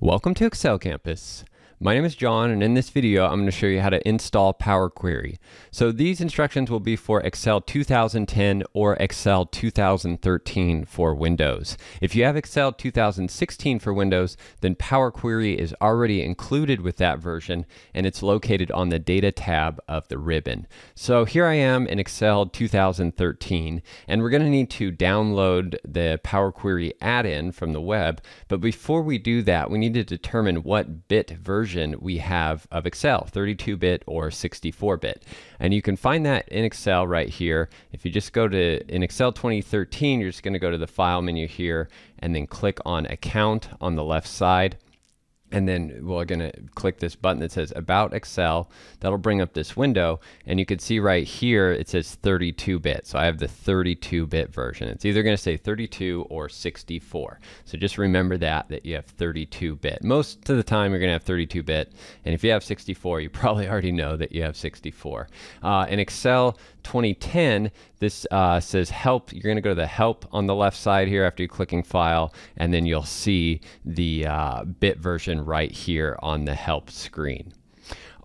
Welcome to Excel Campus. My name is Jon and in this video I'm going to show you how to install Power Query. So these instructions will be for Excel 2010 or Excel 2013 for Windows. If you have Excel 2016 for Windows then Power Query is already included with that version and it's located on the Data tab of the ribbon. So here I am in Excel 2013 and we're going to need to download the Power Query add-in from the web but before we do that we need to determine what bit version version we have of Excel, 32-bit or 64-bit. And you can find that in Excel right here. If you just go to, in Excel 2013, you're just gonna go to the File menu here and then click on Account on the left side and then we're going to click this button that says About Excel. That'll bring up this window, and you can see right here it says 32-bit. So I have the 32-bit version. It's either going to say 32 or 64. So just remember that, that you have 32-bit. Most of the time you're going to have 32-bit, and if you have 64, you probably already know that you have 64. Uh, in Excel 2010, this uh, says Help. You're going to go to the Help on the left side here after you're clicking File, and then you'll see the uh, bit version right here on the help screen.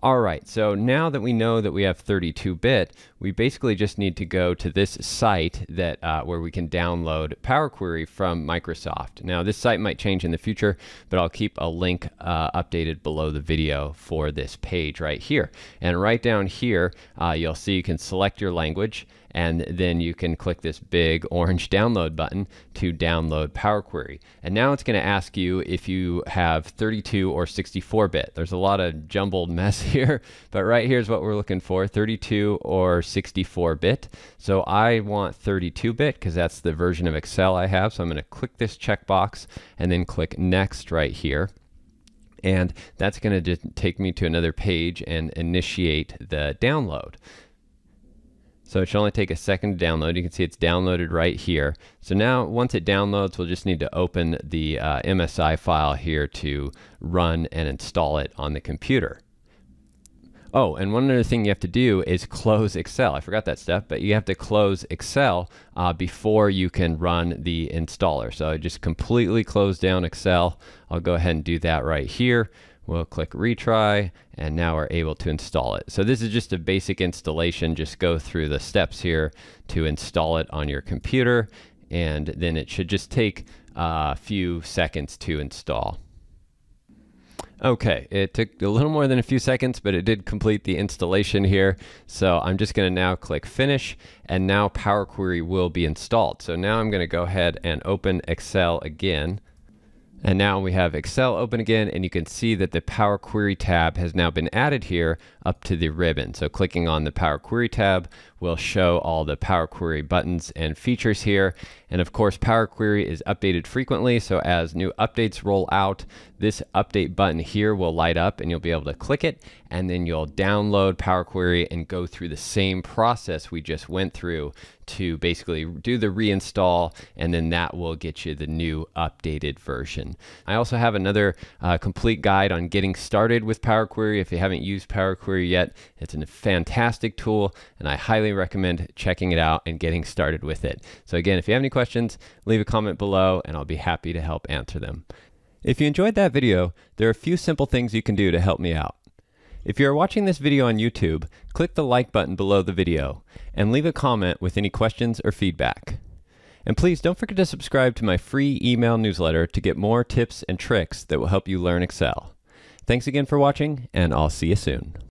All right, so now that we know that we have 32-bit, we basically just need to go to this site that uh, where we can download Power Query from Microsoft. Now, this site might change in the future, but I'll keep a link uh, updated below the video for this page right here. And right down here, uh, you'll see you can select your language, and then you can click this big orange download button to download Power Query. And now it's going to ask you if you have 32 or 64 bit. There's a lot of jumbled mess here, but right here's what we're looking for 32 or 64 bit. So I want 32 bit because that's the version of Excel I have. So I'm going to click this checkbox and then click next right here and that's going to take me to another page and initiate the download. So it should only take a second to download. You can see it's downloaded right here. So now once it downloads, we'll just need to open the uh, MSI file here to run and install it on the computer. Oh, and one other thing you have to do is close Excel. I forgot that step, but you have to close Excel uh, before you can run the installer. So I just completely close down Excel. I'll go ahead and do that right here. We'll click retry and now we're able to install it. So this is just a basic installation. Just go through the steps here to install it on your computer and then it should just take a few seconds to install. Okay, it took a little more than a few seconds, but it did complete the installation here. So I'm just going to now click Finish, and now Power Query will be installed. So now I'm going to go ahead and open Excel again. And now we have Excel open again, and you can see that the Power Query tab has now been added here up to the ribbon. So clicking on the Power Query tab will show all the Power Query buttons and features here. And of course, Power Query is updated frequently. So as new updates roll out, this update button here will light up and you'll be able to click it and then you'll download Power Query and go through the same process we just went through to basically do the reinstall and then that will get you the new updated version. I also have another uh, complete guide on getting started with Power Query. If you haven't used Power Query yet, it's a fantastic tool and I highly recommend checking it out and getting started with it. So again, if you have any questions, leave a comment below and I'll be happy to help answer them. If you enjoyed that video, there are a few simple things you can do to help me out. If you are watching this video on YouTube, click the like button below the video and leave a comment with any questions or feedback. And please don't forget to subscribe to my free email newsletter to get more tips and tricks that will help you learn Excel. Thanks again for watching, and I'll see you soon.